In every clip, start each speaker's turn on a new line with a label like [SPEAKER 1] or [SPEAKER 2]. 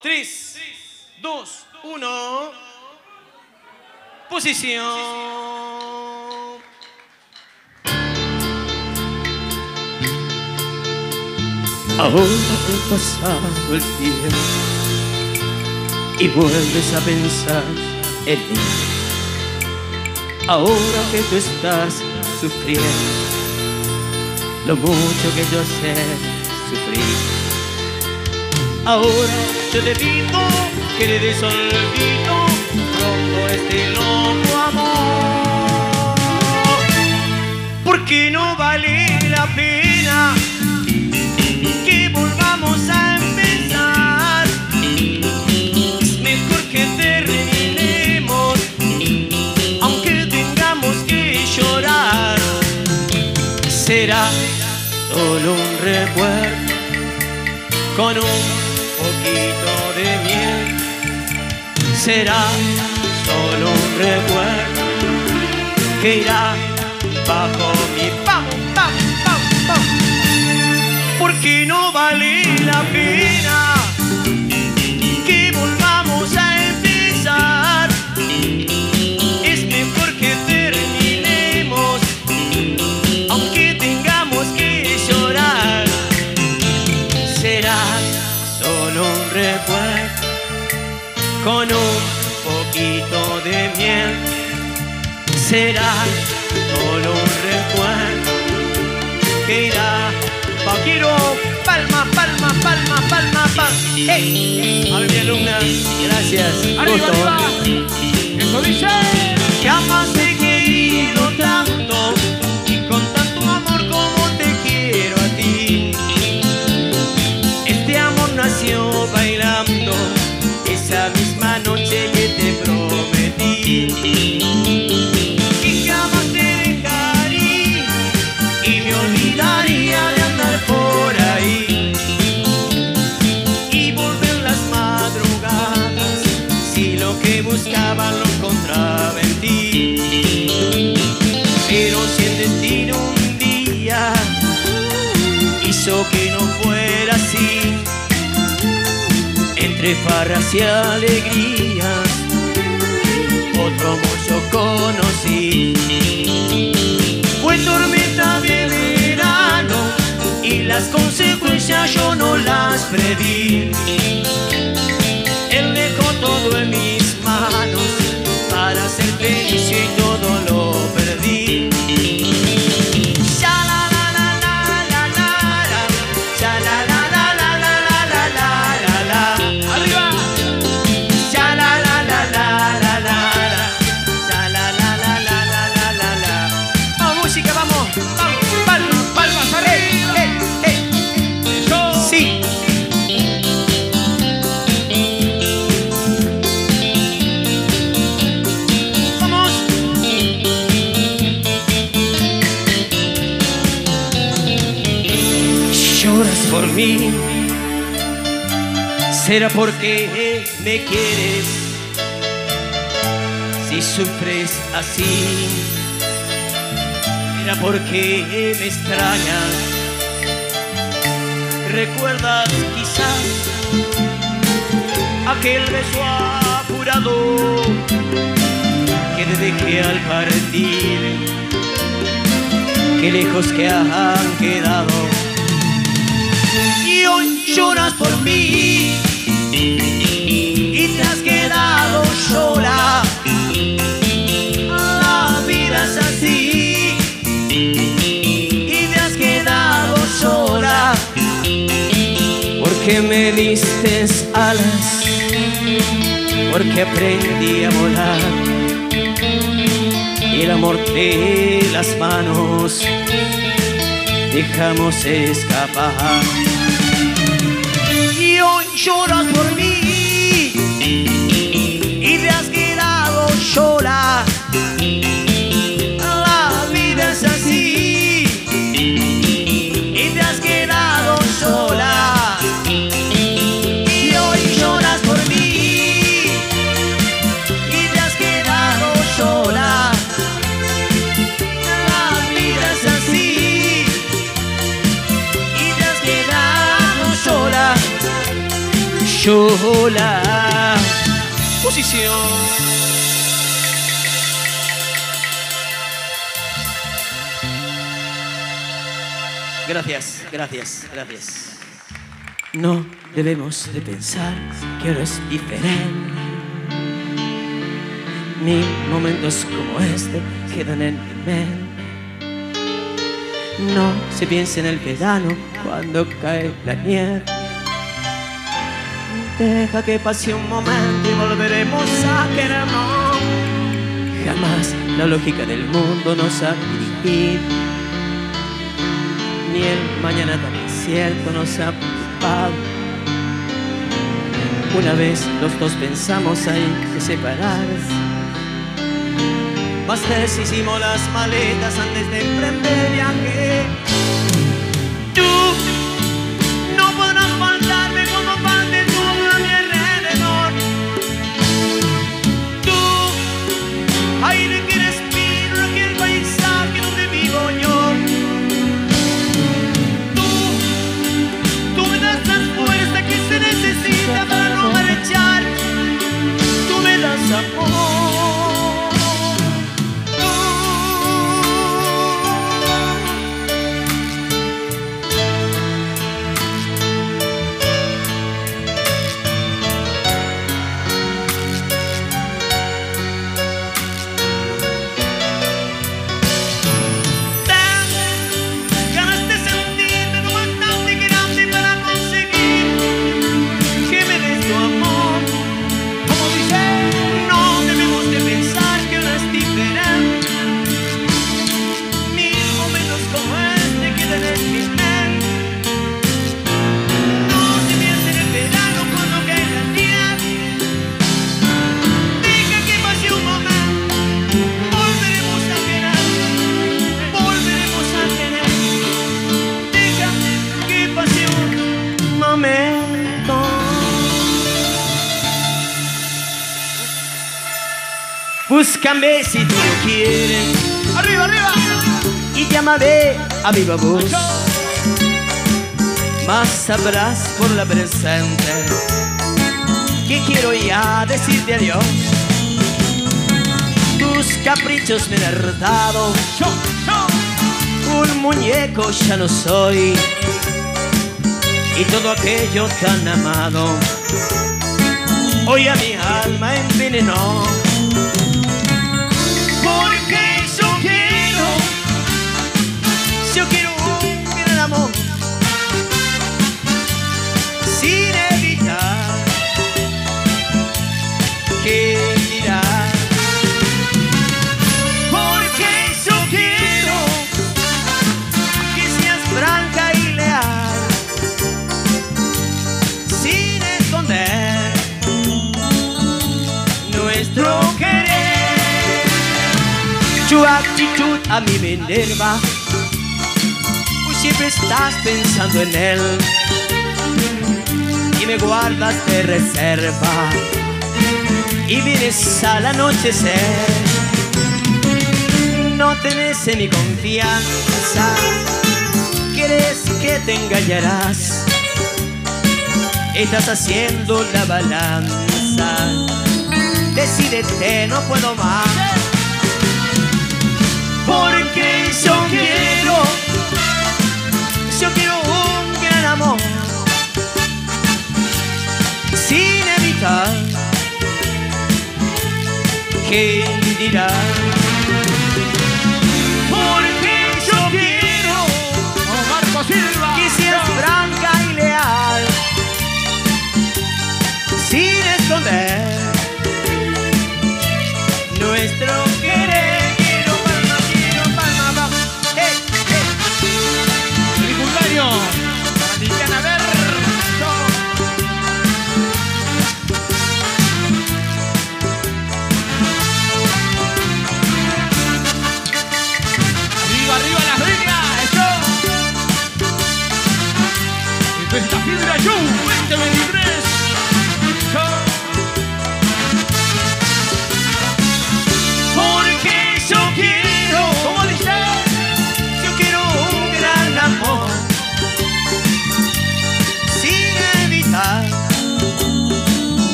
[SPEAKER 1] 3, 2, 1. Posición.
[SPEAKER 2] Ahora ha pasado el tiempo y vuelves a pensar en mí. Ahora que tú estás sufriendo lo mucho que yo sé sufrir.
[SPEAKER 1] Ahora yo te pido que le des olvido pronto este loco amor. Porque no vale la pena que volvamos a empezar. Es mejor que terminemos, aunque tengamos que llorar. Será
[SPEAKER 2] Solo un recuerdo
[SPEAKER 1] con un poquito de. Será solo un recuerdo que irá bajo mi pam. Con un poquito de miel. Será solo un recuerdo que irá. Vaquero, palma, palma, palma, palma, palma. ¡Hey! A ver, mi alumna.
[SPEAKER 2] Gracias.
[SPEAKER 3] ¡Arriba, arriba! ¡Eso dice!
[SPEAKER 1] Entre farras y alegrías, otro amor conocí. Fue tormenta de verano y las consecuencias yo no las preví. Él dejó todo en mis manos para ser feliz y todo lo Será porque me quieres. Si sufres así, será porque me extrañas. ¿Recuerdas quizás aquel beso apurado que te dejé al partir? Qué lejos que han quedado. Y hoy lloras por mí y te has quedado sola. La vida es así y te has quedado sola porque me diste alas, porque aprendí a volar y el amor de las manos dejamos escapar. Lloras por mí Yo sola posición. Gracias, gracias, gracias. No debemos de pensar que ahora es diferente. Mil momentos como este quedan en mi mente. No se piensa en el verano cuando cae la nieve. Deja que pase un momento y volveremos a querernos. Jamás la lógica del mundo nos ha dirigido. Ni el mañana tan incierto nos ha preocupado. Una vez los dos pensamos hay que separarse. Más hicimos las maletas antes de emprender viaje. Tú momento. Búscame si tú lo quieres
[SPEAKER 3] ¡Arriba, arriba!
[SPEAKER 1] y llámame a viva voz. Más sabrás por la presente que quiero ya decirte adiós. Tus caprichos me han hartado, un muñeco ya no soy. Y todo aquello tan amado, hoy a mi alma envenenó. Tu actitud a mí me enerva, pues siempre estás pensando en él y me guardas de reserva y vienes al anochecer. No tenés en mi confianza, crees que te engañarás. Estás haciendo la balanza. Decídete, no puedo más. Porque yo quiero, yo quiero un gran amor. Sin evitar que dirá. Porque yo quiero
[SPEAKER 3] ¡Vamos, Marco Silva!
[SPEAKER 1] que seas franca y leal, sin esconder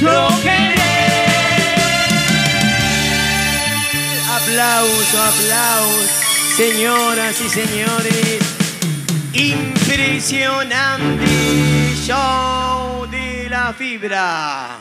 [SPEAKER 1] nuestro querer. Aplauso, aplauso, señoras y señores. Impresionante show de la fibra.